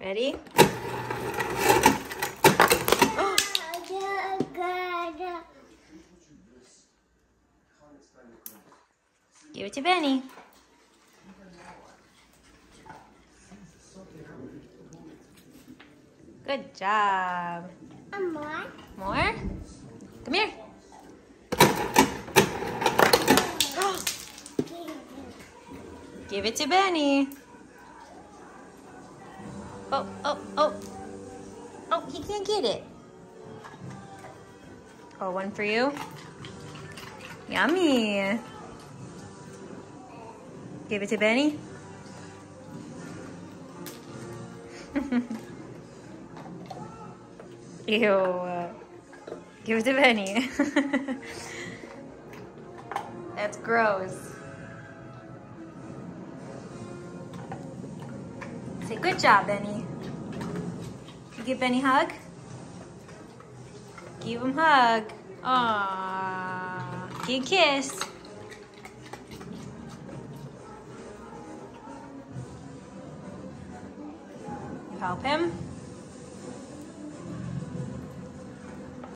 Ready? Give it to Benny. Good job. More. More? Come here. Oh, Give it to Benny. Oh, oh, oh. Oh, he can't get it. Oh, one for you. Yummy. Give it to Benny. Ew. Give it to Benny. That's gross. Say good job, Benny. You give Benny a hug? Give him a hug. Aww. Give a kiss. You help him?